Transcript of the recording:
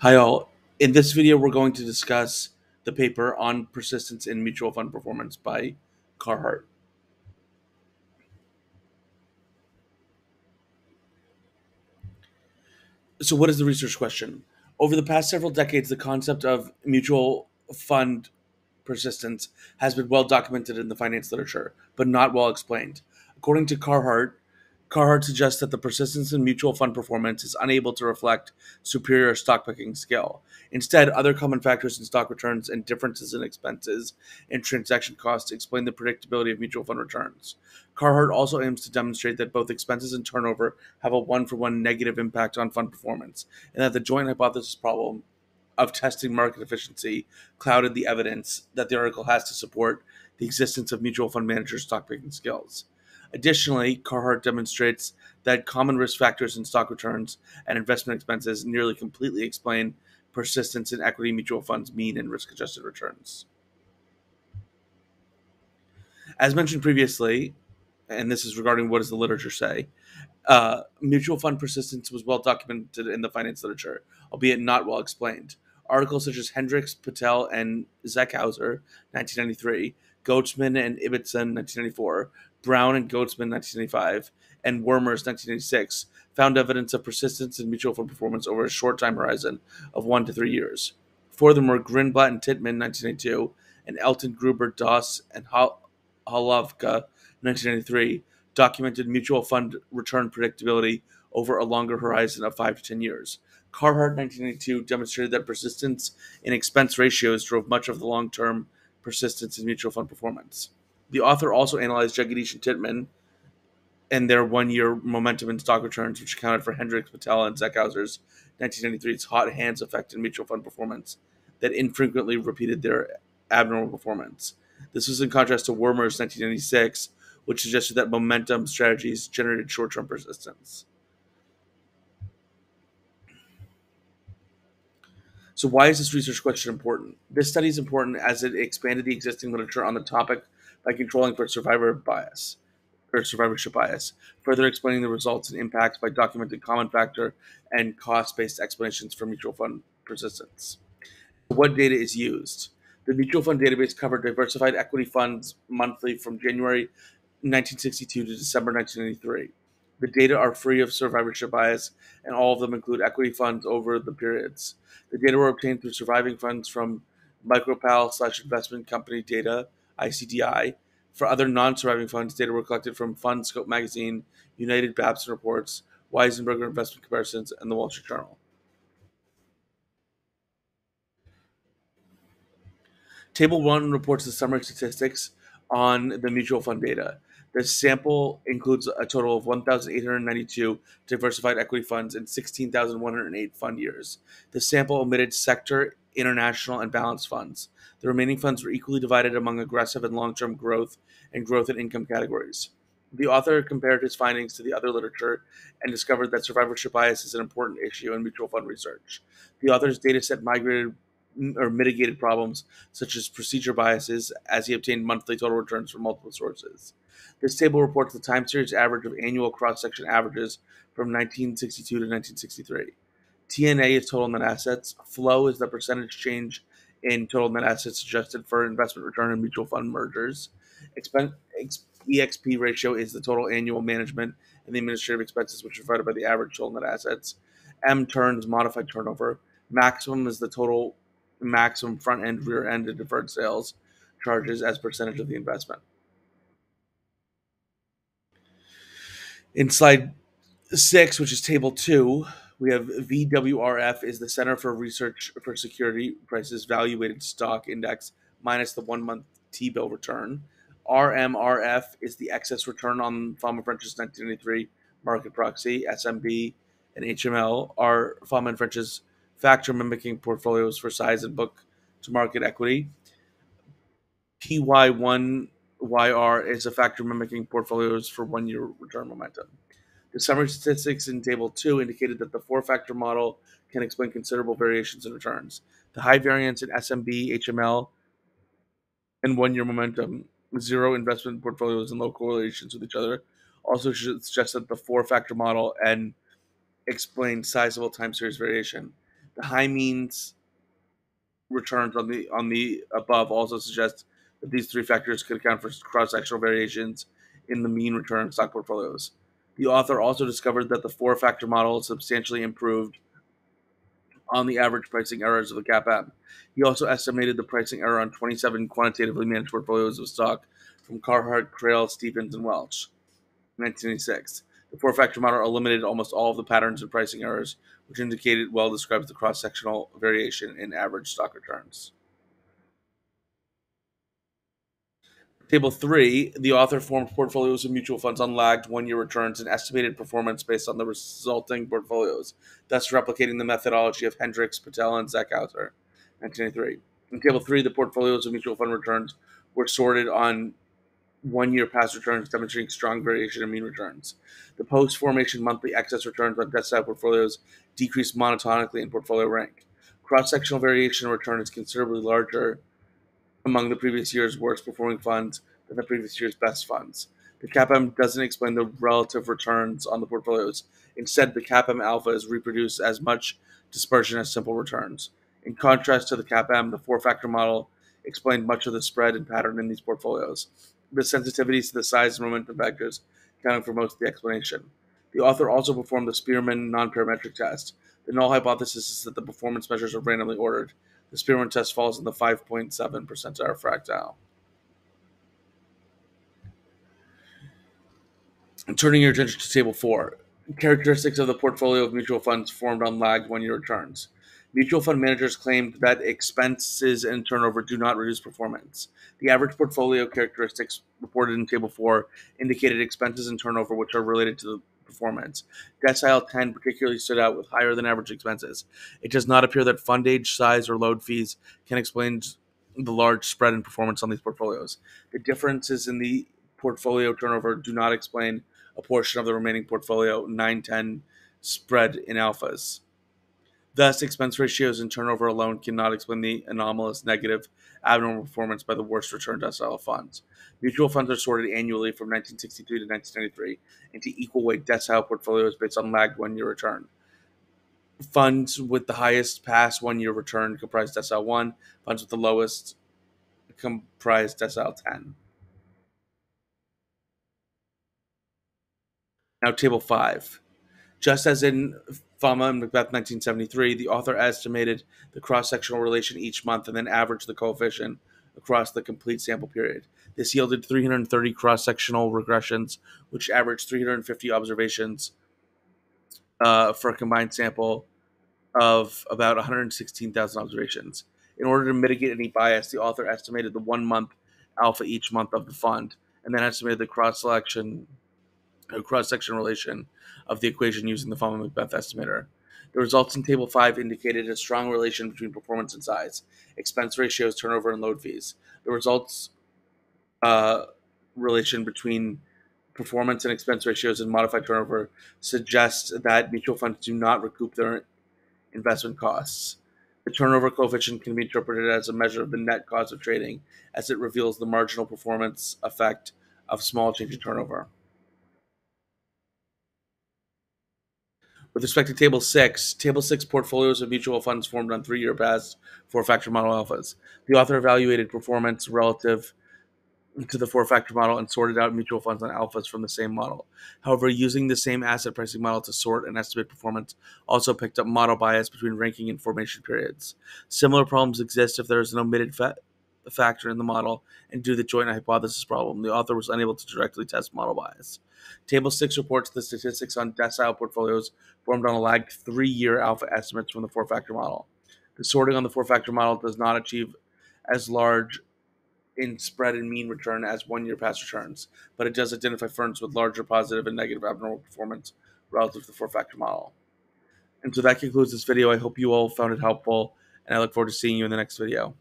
Hi all. In this video, we're going to discuss the paper on persistence in mutual fund performance by Carhart. So, what is the research question? Over the past several decades, the concept of mutual fund persistence has been well documented in the finance literature, but not well explained. According to Carhart, Carhart suggests that the persistence in mutual fund performance is unable to reflect superior stock picking skill. Instead, other common factors in stock returns and differences in expenses and transaction costs explain the predictability of mutual fund returns. Carhart also aims to demonstrate that both expenses and turnover have a one for one negative impact on fund performance, and that the joint hypothesis problem of testing market efficiency clouded the evidence that the article has to support the existence of mutual fund managers' stock picking skills. Additionally, Carhart demonstrates that common risk factors in stock returns and investment expenses nearly completely explain persistence in equity mutual funds' mean and risk adjusted returns. As mentioned previously, and this is regarding what does the literature say, uh, mutual fund persistence was well documented in the finance literature, albeit not well explained. Articles such as Hendricks, Patel, and Zeckhauser, 1993, Goetzmann and Ibbotson, 1994, Brown and Goetzmann, 1995, and Wermers, 1986, found evidence of persistence in mutual fund performance over a short time horizon of one to three years. Furthermore, Grinblatt and Titman, 1982, and Elton Gruber, Das, and Hlavka, 1993, documented mutual fund return predictability over a longer horizon of five to ten years. Carhart, 1982, demonstrated that persistence in expense ratios drove much of the long term persistence in mutual fund performance. The author also analyzed Jegadeesh and Titman and their one year momentum in stock returns, which accounted for Hendricks, Patel, and Zeckhauser's 1993's hot hands effect in mutual fund performance that infrequently repeated their abnormal performance. This was in contrast to Wermers 1996, which suggested that momentum strategies generated short term persistence. So, why is this research question important? This study is important as it expanded the existing literature on the topic by controlling for survivor bias or survivorship bias, further explaining the results and impacts by documenting common factor and cost-based explanations for mutual fund persistence. What data is used? The mutual fund database covered diversified equity funds monthly from January 1962 to December 1993. The data are free of survivorship bias, and all of them include equity funds over the periods. The data were obtained through surviving funds from MicroPal slash investment company data ICDI. For other non-surviving funds, data were collected from FundScope magazine, United Babson reports, Wiesenberger Investment Comparisons, and the Wall Street Journal. Table 1 reports the summary statistics on the mutual fund data. The sample includes a total of 1,892 diversified equity funds and 16,108 fund years. The sample omitted sector, international, and balanced funds. The remaining funds were equally divided among aggressive and long term growth and growth and income categories. The author compared his findings to the other literature and discovered that survivorship bias is an important issue in mutual fund research. The author's dataset migrated or mitigated problems such as procedure biases as he obtained monthly total returns from multiple sources. This table reports the time series average of annual cross section averages from 1962 to 1963. TNA is total net assets. Flow is the percentage change in total net assets adjusted for investment return and mutual fund mergers. Expen- EXP ratio is the total annual management and the administrative expenses, which are divided by the average total net assets. M turns modified turnover. Maximum is the total maximum front end, rear end, and deferred sales charges as percentage of the investment. In slide six, which is table two, we have VWRF is the Center for Research for Security Prices Value Stock Index minus the one month T bill return. RMRF is the excess return on Fama French's 1993 market proxy. SMB and HML are Fama and French's factor mimicking portfolios for size and book to market equity. PY1YR is a factor mimicking portfolios for one year return momentum. The summary statistics in Table 2 indicated that the four factor model can explain considerable variations in returns. The high variance in SMB, HML, and one year momentum, zero investment portfolios, and low correlations with each other also suggests that the four factor model and explain sizable time series variation. The high means returns on the on the above also suggest that these three factors could account for cross-sectional variations in the mean return of stock portfolios. The author also discovered that the four-factor model substantially improved on the average pricing errors of the CAPM. He also estimated the pricing error on 27 quantitatively managed portfolios of stock from Carhart, Krail, Stevens, and Welch. 1986. The four-factor model eliminated almost all of the patterns and pricing errors, which indicated well describes the cross-sectional variation in average stock returns. Table 3, the author formed portfolios of mutual funds on lagged one year returns and estimated performance based on the resulting portfolios, thus replicating the methodology of Hendricks, Patel, and Zeckhauser. 1983. In Table 3, the portfolios of mutual fund returns were sorted on one year past returns, demonstrating strong variation in mean returns. The post formation monthly excess returns on decile portfolios decreased monotonically in portfolio rank. Cross sectional variation in return is considerably larger among the previous year's worst performing funds than the previous year's best funds. The CAPM doesn't explain the relative returns on the portfolios. Instead, the CAPM alpha is reproduced as much dispersion as simple returns. In contrast to the CAPM, the four factor model explained much of the spread and pattern in these portfolios. The sensitivities to the size and momentum factors accounting for most of the explanation. The author also performed the Spearman nonparametric test. The null hypothesis is that the performance measures are randomly ordered. The Spearman test falls in the 5.7 percentile fractile. And turning your attention to Table 4, characteristics of the portfolio of mutual funds formed on lagged one year returns. Mutual fund managers claimed that expenses and turnover do not reduce performance. The average portfolio characteristics reported in Table 4 indicated expenses and turnover, which are related to the performance. Decile 10 particularly stood out with higher than average expenses. It does not appear that fund age, size, or load fees can explain the large spread in performance on these portfolios. The differences in the portfolio turnover do not explain a portion of the remaining portfolio 910 spread in alphas. Thus, expense ratios and turnover alone cannot explain the anomalous negative abnormal performance by the worst return decile funds. Mutual funds are sorted annually from 1963 to 1993 into equal weight decile portfolios based on lagged one year return. Funds with the highest past one year return comprise decile 1, funds with the lowest comprise decile 10. Now, table 5. Just as in Fama and Macbeth 1973, the author estimated the cross sectional relation each month and then averaged the coefficient across the complete sample period. This yielded 330 cross sectional regressions, which averaged 350 observations uh, for a combined sample of about 116,000 observations. In order to mitigate any bias, the author estimated the one month alpha each month of the fund and then estimated the cross selection cross section relation of the equation using the Fama Macbeth estimator. The results in Table 5 indicated a strong relation between performance and size, expense ratios, turnover, and load fees. The results uh, relation between performance and expense ratios and modified turnover suggests that mutual funds do not recoup their investment costs. The turnover coefficient can be interpreted as a measure of the net cost of trading, as it reveals the marginal performance effect of small change in turnover. With respect to Table 6, Table 6 portfolios of mutual funds formed on three year past four factor model alphas. The author evaluated performance relative to the four factor model and sorted out mutual funds on alphas from the same model. However, using the same asset pricing model to sort and estimate performance also picked up model bias between ranking and formation periods. Similar problems exist if there is an omitted fa- factor in the model, and due to the joint hypothesis problem, the author was unable to directly test model bias. Table 6 reports the statistics on decile portfolios formed on a lagged three year alpha estimates from the four factor model. The sorting on the four factor model does not achieve as large in spread and mean return as one year past returns, but it does identify firms with larger positive and negative abnormal performance relative to the four factor model. And so that concludes this video. I hope you all found it helpful, and I look forward to seeing you in the next video.